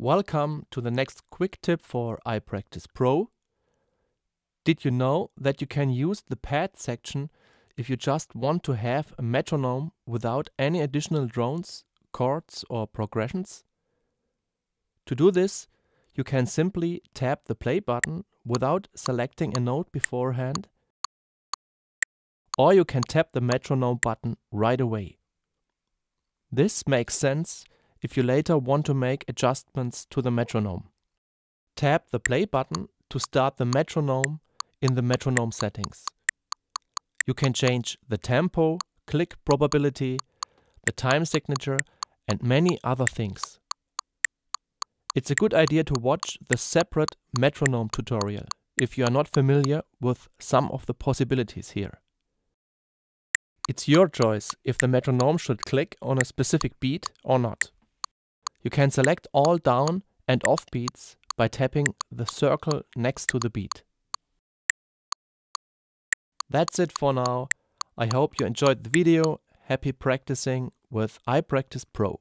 Welcome to the next quick tip for iPractice Pro. Did you know that you can use the pad section if you just want to have a metronome without any additional drones, chords or progressions? To do this, you can simply tap the play button without selecting a note beforehand or you can tap the metronome button right away. This makes sense if you later want to make adjustments to the metronome. Tap the play button to start the metronome in the metronome settings. You can change the tempo, click probability, the time signature and many other things. It's a good idea to watch the separate metronome tutorial if you are not familiar with some of the possibilities here. It's your choice if the metronome should click on a specific beat or not. You can select all down and off beats by tapping the circle next to the beat. That's it for now. I hope you enjoyed the video. Happy practicing with iPractice Pro.